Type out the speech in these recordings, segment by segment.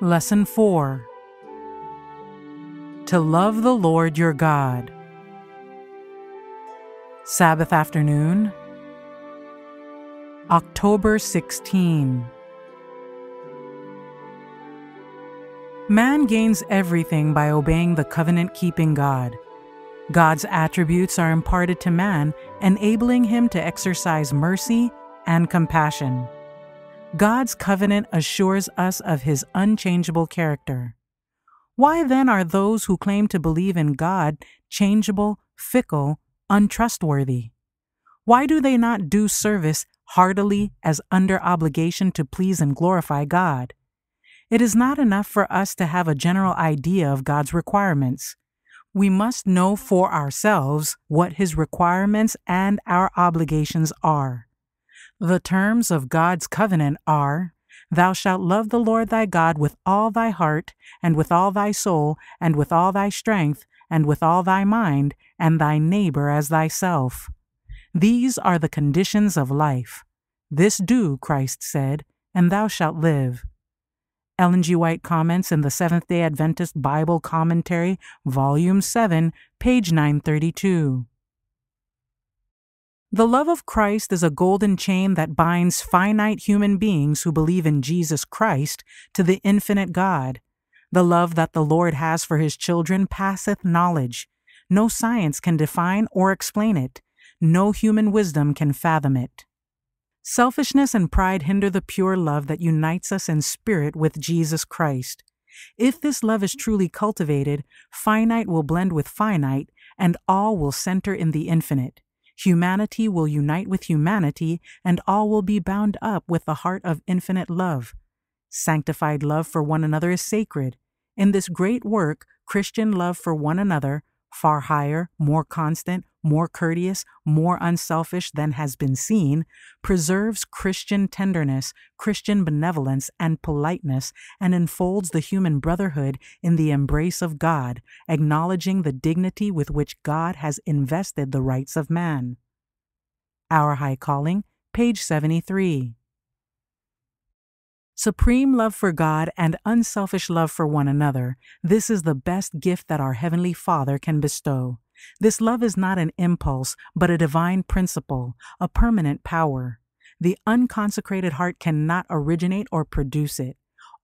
Lesson 4 To love the Lord your God. Sabbath afternoon, October 16. Man gains everything by obeying the covenant keeping God. God's attributes are imparted to man, enabling him to exercise mercy and compassion. God's covenant assures us of his unchangeable character. Why then are those who claim to believe in God changeable, fickle, untrustworthy? Why do they not do service heartily as under obligation to please and glorify God? It is not enough for us to have a general idea of God's requirements. We must know for ourselves what His requirements and our obligations are. The terms of God's covenant are Thou shalt love the Lord thy God with all thy heart, and with all thy soul, and with all thy strength, and with all thy mind, and thy neighbor as thyself. These are the conditions of life. This do, Christ said, and thou shalt live. Ellen G. White comments in the Seventh day Adventist Bible Commentary, Volume 7, page 932. The love of Christ is a golden chain that binds finite human beings who believe in Jesus Christ to the infinite God. The love that the Lord has for his children passeth knowledge. No science can define or explain it. No human wisdom can fathom it. Selfishness and pride hinder the pure love that unites us in spirit with Jesus Christ. If this love is truly cultivated, finite will blend with finite, and all will center in the infinite. Humanity will unite with humanity, and all will be bound up with the heart of infinite love. Sanctified love for one another is sacred. In this great work, Christian love for one another, far higher, more constant, more courteous, more unselfish than has been seen, preserves Christian tenderness, Christian benevolence, and politeness, and enfolds the human brotherhood in the embrace of God, acknowledging the dignity with which God has invested the rights of man. Our High Calling, page 73. Supreme love for God and unselfish love for one another, this is the best gift that our Heavenly Father can bestow. This love is not an impulse, but a divine principle, a permanent power. The unconsecrated heart cannot originate or produce it.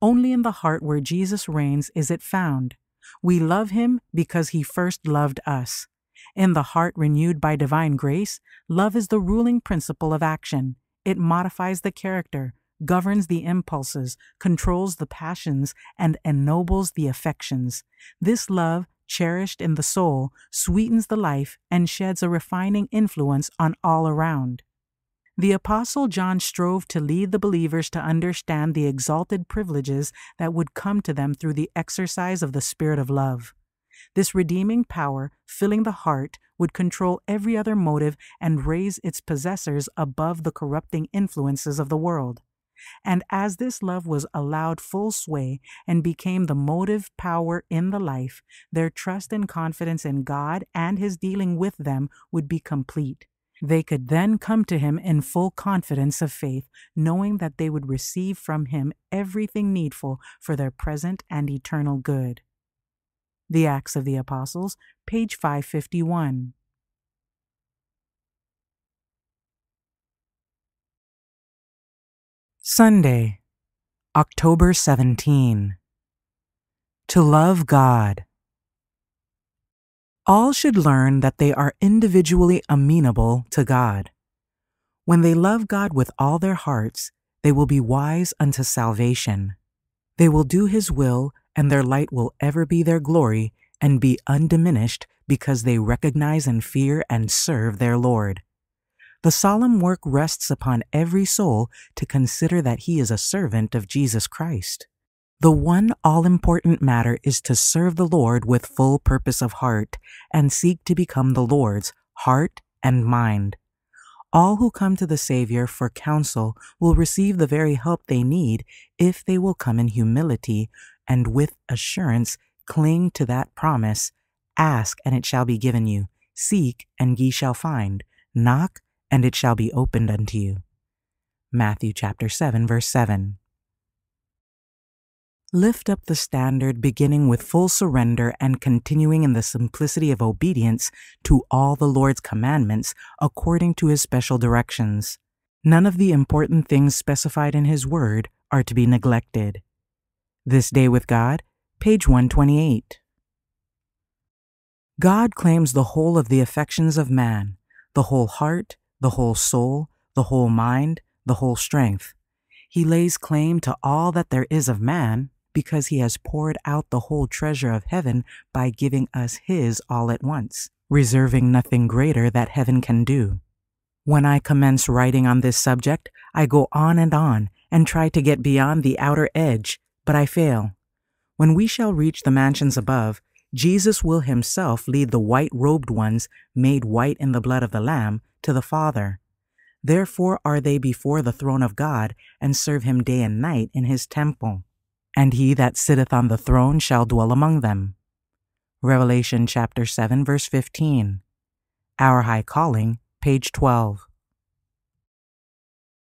Only in the heart where Jesus reigns is it found. We love him because he first loved us. In the heart renewed by divine grace, love is the ruling principle of action. It modifies the character, governs the impulses, controls the passions, and ennobles the affections. This love cherished in the soul, sweetens the life and sheds a refining influence on all around. The Apostle John strove to lead the believers to understand the exalted privileges that would come to them through the exercise of the Spirit of love. This redeeming power, filling the heart, would control every other motive and raise its possessors above the corrupting influences of the world. And as this love was allowed full sway and became the motive power in the life, their trust and confidence in God and His dealing with them would be complete. They could then come to Him in full confidence of faith, knowing that they would receive from Him everything needful for their present and eternal good. The Acts of the Apostles, page 551. Sunday, October 17. To love God. All should learn that they are individually amenable to God. When they love God with all their hearts, they will be wise unto salvation. They will do His will, and their light will ever be their glory and be undiminished because they recognize and fear and serve their Lord. The solemn work rests upon every soul to consider that he is a servant of Jesus Christ. The one all important matter is to serve the Lord with full purpose of heart and seek to become the Lord's heart and mind. All who come to the Savior for counsel will receive the very help they need if they will come in humility and with assurance cling to that promise Ask, and it shall be given you. Seek, and ye shall find. Knock, and it shall be opened unto you. Matthew chapter 7 verse 7. Lift up the standard beginning with full surrender and continuing in the simplicity of obedience to all the Lord's commandments according to his special directions. None of the important things specified in his word are to be neglected. This Day with God, page 128. God claims the whole of the affections of man, the whole heart, the whole soul, the whole mind, the whole strength. He lays claim to all that there is of man because he has poured out the whole treasure of heaven by giving us his all at once, reserving nothing greater that heaven can do. When I commence writing on this subject, I go on and on and try to get beyond the outer edge, but I fail. When we shall reach the mansions above, Jesus will himself lead the white robed ones, made white in the blood of the Lamb, to the Father. Therefore are they before the throne of God, and serve him day and night in his temple and he that sitteth on the throne shall dwell among them. Revelation chapter 7 verse 15. Our High Calling, page 12.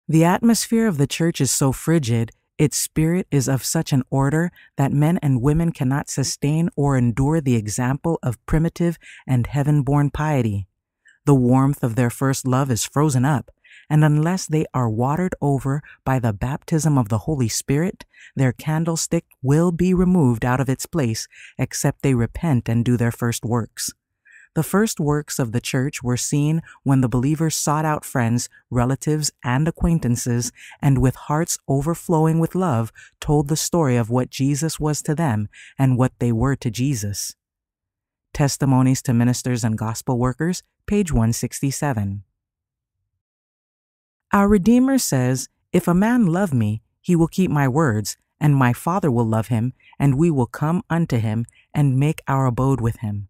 The atmosphere of the church is so frigid, its spirit is of such an order that men and women cannot sustain or endure the example of primitive and heaven-born piety. The warmth of their first love is frozen up, and unless they are watered over by the baptism of the Holy Spirit, their candlestick will be removed out of its place except they repent and do their first works. The first works of the church were seen when the believers sought out friends, relatives, and acquaintances, and with hearts overflowing with love, told the story of what Jesus was to them and what they were to Jesus. Testimonies to Ministers and Gospel Workers, page 167. Our Redeemer says, If a man love me, he will keep my words, and my Father will love him, and we will come unto him, and make our abode with him.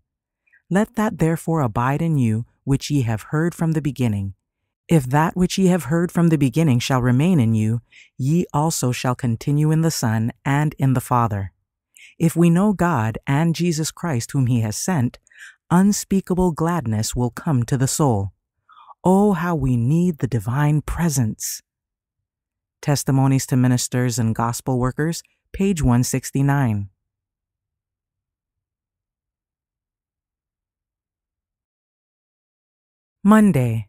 Let that therefore abide in you, which ye have heard from the beginning. If that which ye have heard from the beginning shall remain in you, ye also shall continue in the Son and in the Father. If we know God and Jesus Christ whom he has sent, unspeakable gladness will come to the soul. Oh, how we need the divine presence. Testimonies to Ministers and Gospel Workers, page 169. Monday,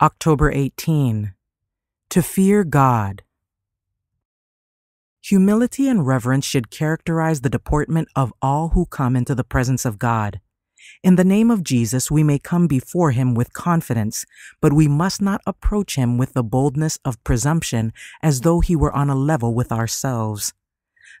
October 18. To fear God. Humility and reverence should characterize the deportment of all who come into the presence of God. In the name of Jesus, we may come before him with confidence, but we must not approach him with the boldness of presumption as though he were on a level with ourselves.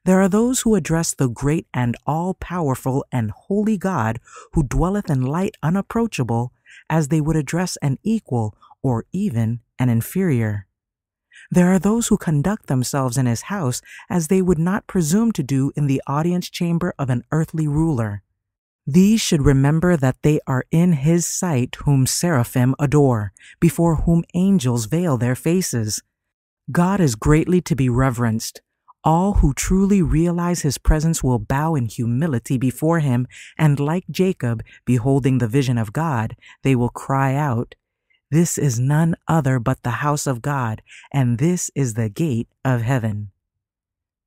There are those who address the great and all-powerful and holy God who dwelleth in light unapproachable as they would address an equal or even an inferior. There are those who conduct themselves in his house as they would not presume to do in the audience chamber of an earthly ruler. These should remember that they are in his sight whom seraphim adore, before whom angels veil their faces. God is greatly to be reverenced. All who truly realize his presence will bow in humility before him, and like Jacob, beholding the vision of God, they will cry out, This is none other but the house of God, and this is the gate of heaven.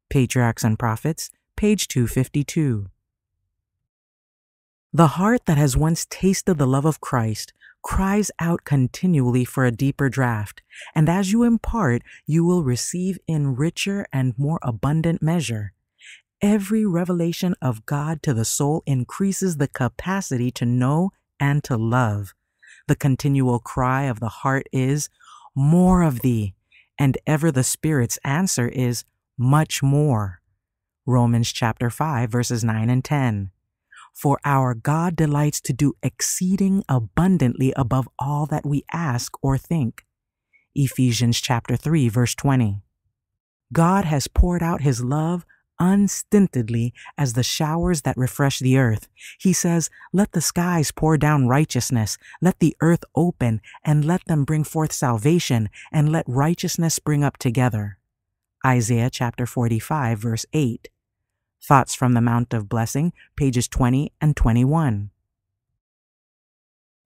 Patriarchs and Prophets, page 252. The heart that has once tasted the love of Christ cries out continually for a deeper draught, and as you impart, you will receive in richer and more abundant measure. Every revelation of God to the soul increases the capacity to know and to love. The continual cry of the heart is, More of thee, and ever the Spirit's answer is, Much more. Romans chapter 5, verses 9 and 10. For our God delights to do exceeding abundantly above all that we ask or think. Ephesians chapter 3 verse 20. God has poured out his love unstintedly as the showers that refresh the earth. He says, Let the skies pour down righteousness, let the earth open, and let them bring forth salvation, and let righteousness spring up together. Isaiah chapter 45, verse 8. Thoughts from the Mount of Blessing, pages 20 and 21.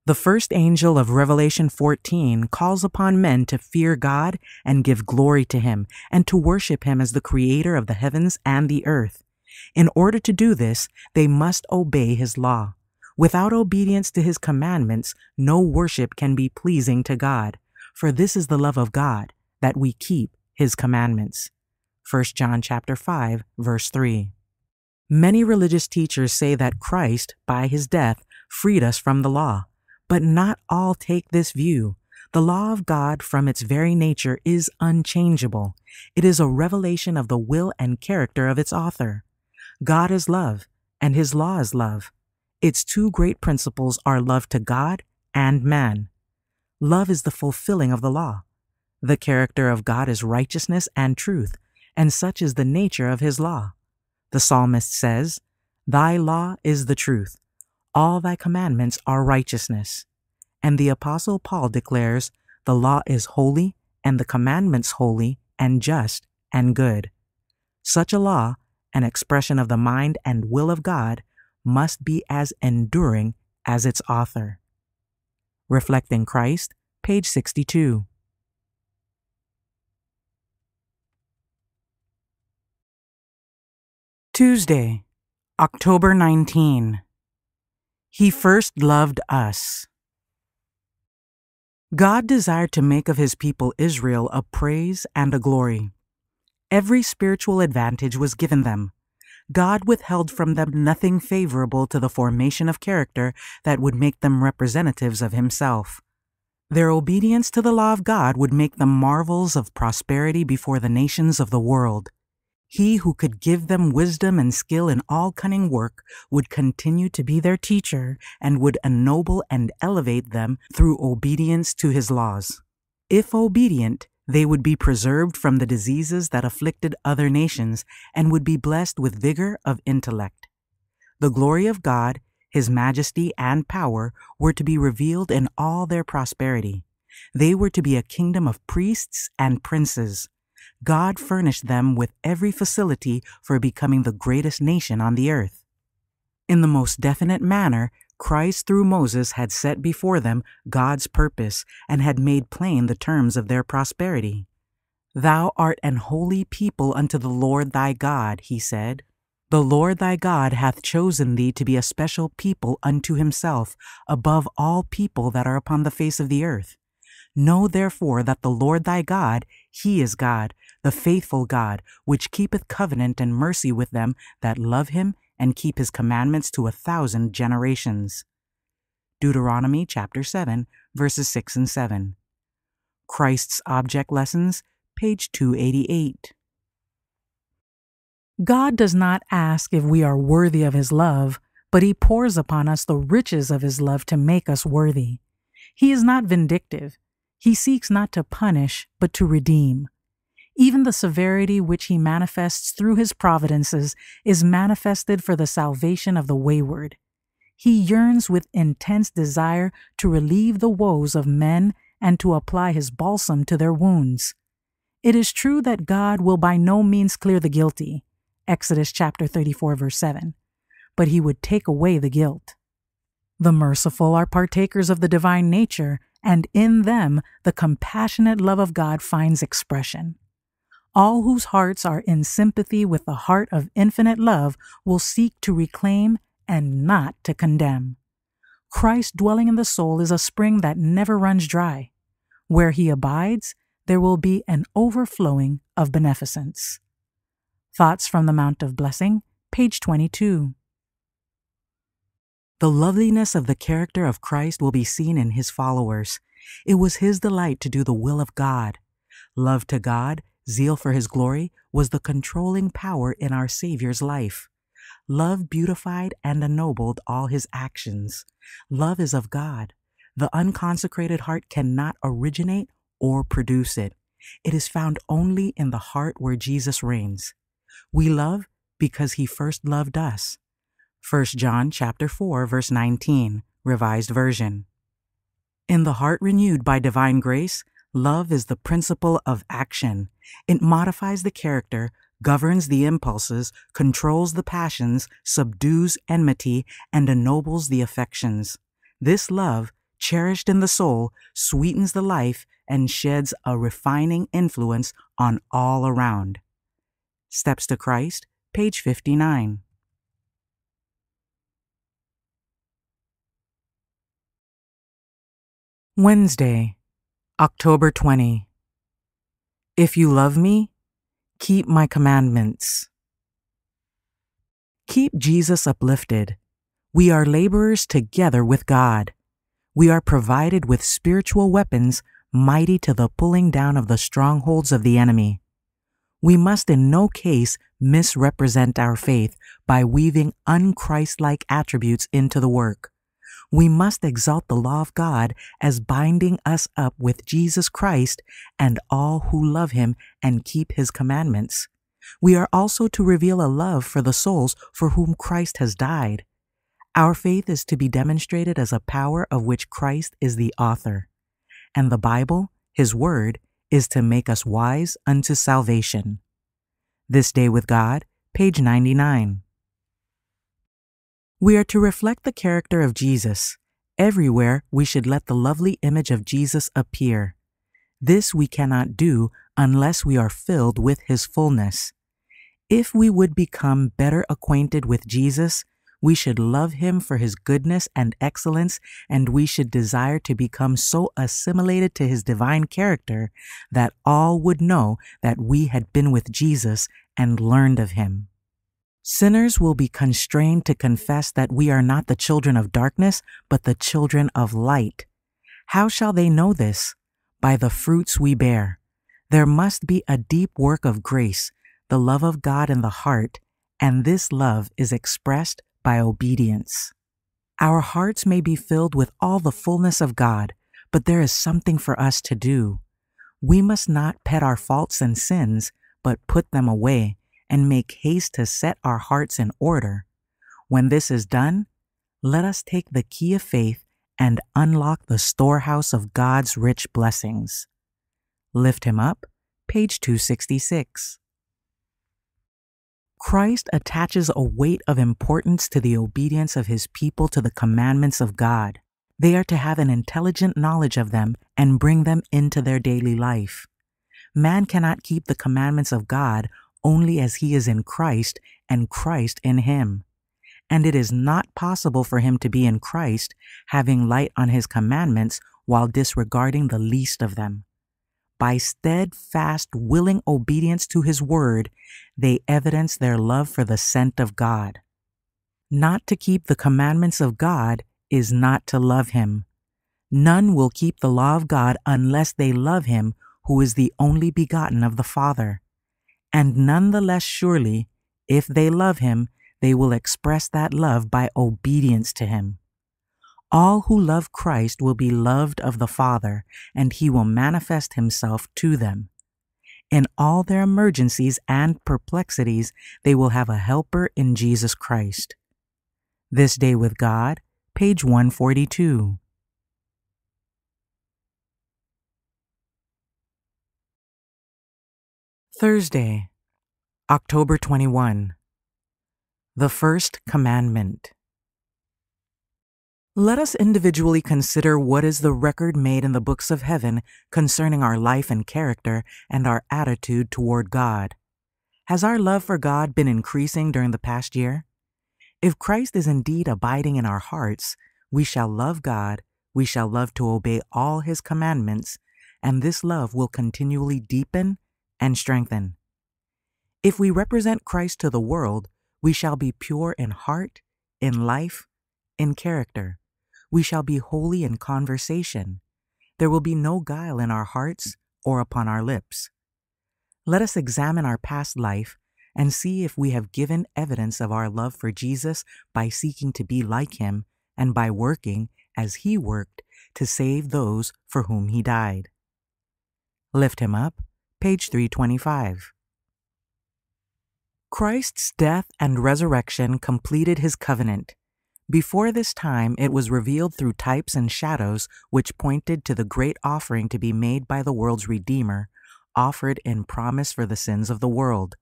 The first angel of Revelation 14 calls upon men to fear God and give glory to Him and to worship Him as the creator of the heavens and the earth. In order to do this, they must obey His law. Without obedience to His commandments, no worship can be pleasing to God, for this is the love of God, that we keep His commandments. 1 John chapter 5, verse 3. Many religious teachers say that Christ, by his death, freed us from the law. But not all take this view. The law of God, from its very nature, is unchangeable. It is a revelation of the will and character of its author. God is love, and his law is love. Its two great principles are love to God and man. Love is the fulfilling of the law. The character of God is righteousness and truth, and such is the nature of his law. The psalmist says, Thy law is the truth. All thy commandments are righteousness. And the apostle Paul declares, The law is holy, and the commandments holy, and just, and good. Such a law, an expression of the mind and will of God, must be as enduring as its author. Reflecting Christ, page 62. Tuesday, October 19. He first loved us. God desired to make of his people Israel a praise and a glory. Every spiritual advantage was given them. God withheld from them nothing favorable to the formation of character that would make them representatives of himself. Their obedience to the law of God would make them marvels of prosperity before the nations of the world. He who could give them wisdom and skill in all cunning work would continue to be their teacher and would ennoble and elevate them through obedience to his laws. If obedient, they would be preserved from the diseases that afflicted other nations and would be blessed with vigor of intellect. The glory of God, his majesty and power were to be revealed in all their prosperity. They were to be a kingdom of priests and princes God furnished them with every facility for becoming the greatest nation on the earth. In the most definite manner, Christ through Moses had set before them God's purpose and had made plain the terms of their prosperity. Thou art an holy people unto the Lord thy God, he said. The Lord thy God hath chosen thee to be a special people unto himself, above all people that are upon the face of the earth. Know therefore that the Lord thy God, he is God, the faithful God, which keepeth covenant and mercy with them that love him and keep his commandments to a thousand generations. Deuteronomy chapter 7, verses 6 and 7. Christ's Object Lessons, page 288. God does not ask if we are worthy of his love, but he pours upon us the riches of his love to make us worthy. He is not vindictive. He seeks not to punish, but to redeem. Even the severity which he manifests through his providences is manifested for the salvation of the wayward. He yearns with intense desire to relieve the woes of men and to apply his balsam to their wounds. It is true that God will by no means clear the guilty, Exodus chapter 34 verse 7, but he would take away the guilt. The merciful are partakers of the divine nature, and in them the compassionate love of God finds expression. All whose hearts are in sympathy with the heart of infinite love will seek to reclaim and not to condemn. Christ dwelling in the soul is a spring that never runs dry. Where he abides, there will be an overflowing of beneficence. Thoughts from the Mount of Blessing, page 22. The loveliness of the character of Christ will be seen in his followers. It was his delight to do the will of God. Love to God Zeal for his glory was the controlling power in our Savior's life. Love beautified and ennobled all his actions. Love is of God. The unconsecrated heart cannot originate or produce it. It is found only in the heart where Jesus reigns. We love because he first loved us. 1 John chapter 4 verse 19, revised version. In the heart renewed by divine grace, Love is the principle of action. It modifies the character, governs the impulses, controls the passions, subdues enmity, and ennobles the affections. This love, cherished in the soul, sweetens the life, and sheds a refining influence on all around. Steps to Christ, page 59. Wednesday, October 20. If you love me, keep my commandments. Keep Jesus uplifted. We are laborers together with God. We are provided with spiritual weapons mighty to the pulling down of the strongholds of the enemy. We must in no case misrepresent our faith by weaving unchristlike attributes into the work. We must exalt the law of God as binding us up with Jesus Christ and all who love him and keep his commandments. We are also to reveal a love for the souls for whom Christ has died. Our faith is to be demonstrated as a power of which Christ is the author. And the Bible, His Word, is to make us wise unto salvation. This Day with God, page 99. We are to reflect the character of Jesus. Everywhere we should let the lovely image of Jesus appear. This we cannot do unless we are filled with His fullness. If we would become better acquainted with Jesus, we should love him for his goodness and excellence, and we should desire to become so assimilated to his divine character that all would know that we had been with Jesus and learned of him. Sinners will be constrained to confess that we are not the children of darkness, but the children of light. How shall they know this? By the fruits we bear. There must be a deep work of grace, the love of God in the heart, and this love is expressed by obedience. Our hearts may be filled with all the fullness of God, but there is something for us to do. We must not pet our faults and sins, but put them away and make haste to set our hearts in order. When this is done, let us take the key of faith and unlock the storehouse of God's rich blessings. Lift Him Up, page 266. Christ attaches a weight of importance to the obedience of his people to the commandments of God. They are to have an intelligent knowledge of them and bring them into their daily life. Man cannot keep the commandments of God only as he is in Christ and Christ in him. And it is not possible for him to be in Christ, having light on his commandments while disregarding the least of them. By steadfast, willing obedience to his word, they evidence their love for the sent of God. Not to keep the commandments of God is not to love him. None will keep the law of God unless they love him who is the only begotten of the Father. And none the less surely, if they love him, they will express that love by obedience to him. All who love Christ will be loved of the Father, and he will manifest himself to them. In all their emergencies and perplexities, they will have a helper in Jesus Christ. This Day with God, page 142. Thursday, October 21. The First Commandment. Let us individually consider what is the record made in the books of heaven concerning our life and character and our attitude toward God. Has our love for God been increasing during the past year? If Christ is indeed abiding in our hearts, we shall love God, we shall love to obey all his commandments, and this love will continually deepen and strengthen. If we represent Christ to the world, we shall be pure in heart, in life, in character. We shall be holy in conversation. There will be no guile in our hearts or upon our lips. Let us examine our past life and see if we have given evidence of our love for Jesus by seeking to be like him and by working as he worked to save those for whom he died. Lift him up, page 325. Christ's death and resurrection completed his covenant. Before this time, it was revealed through types and shadows which pointed to the great offering to be made by the world's Redeemer, offered in promise for the sins of the world.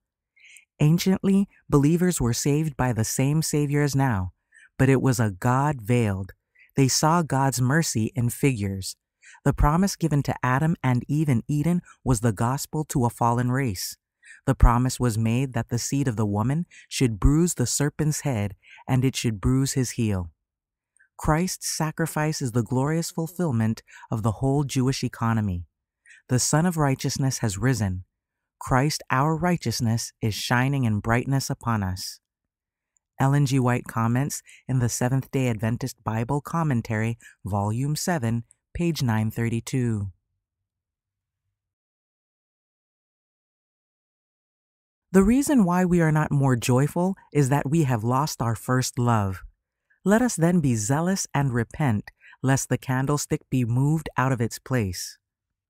Anciently, believers were saved by the same Savior as now, but it was a God veiled. They saw God's mercy in figures. The promise given to Adam and Eve in Eden was the gospel to a fallen race. The promise was made that the seed of the woman should bruise the serpent's head and it should bruise his heel. Christ's sacrifice is the glorious fulfillment of the whole Jewish economy. The Sun of Righteousness has risen. Christ, our righteousness, is shining in brightness upon us. Ellen G. White comments in the Seventh day Adventist Bible Commentary, Volume 7, page 932. The reason why we are not more joyful is that we have lost our first love. Let us then be zealous and repent, lest the candlestick be moved out of its place.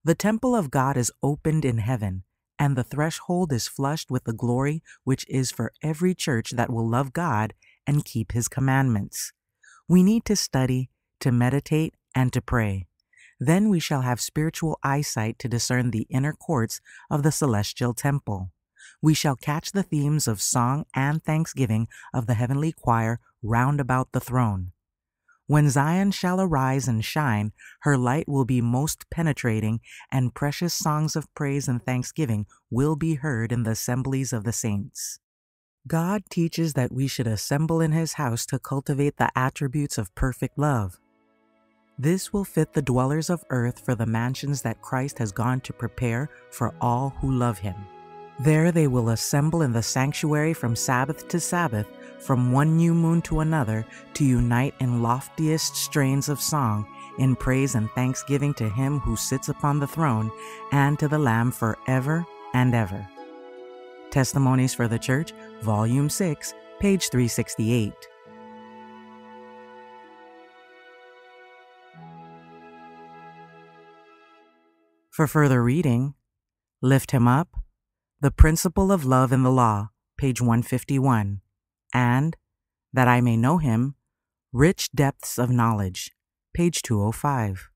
The temple of God is opened in heaven, and the threshold is flushed with the glory which is for every church that will love God and keep his commandments. We need to study, to meditate, and to pray. Then we shall have spiritual eyesight to discern the inner courts of the celestial temple we shall catch the themes of song and thanksgiving of the heavenly choir round about the throne. When Zion shall arise and shine, her light will be most penetrating, and precious songs of praise and thanksgiving will be heard in the assemblies of the saints. God teaches that we should assemble in His house to cultivate the attributes of perfect love. This will fit the dwellers of earth for the mansions that Christ has gone to prepare for all who love Him. There they will assemble in the sanctuary from Sabbath to Sabbath, from one new moon to another, to unite in loftiest strains of song, in praise and thanksgiving to Him who sits upon the throne, and to the Lamb forever and ever. Testimonies for the Church, Volume 6, page 368. For further reading, Lift Him Up, the Principle of Love in the Law, page 151, and That I May Know Him, Rich Depths of Knowledge, page 205.